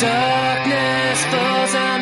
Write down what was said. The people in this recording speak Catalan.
darkness falls out.